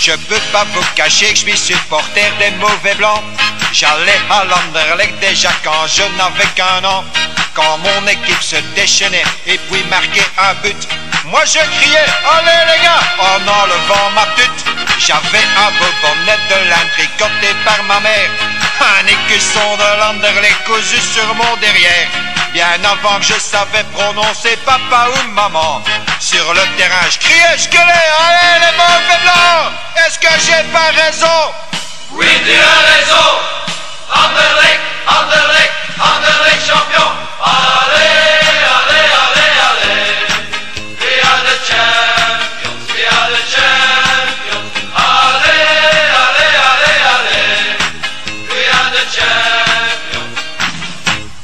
Je peux pas vous cacher que je suis supporter des mauvais blancs. J'allais à l'Anderlecht déjà quand je n'avais qu'un an. Quand mon équipe se déchaînait et puis marquait un but. Moi je criais, allez les gars, en enlevant ma tute. J'avais un beau bonnet de lin tricoté par ma mère. Un écusson de l'Anderlecht cousu sur mon derrière. Bien avant que je savais prononcer papa ou maman. Sur le terrain, je criais, je gueulais, allez les j'ai pas raison. Oui, tu as raison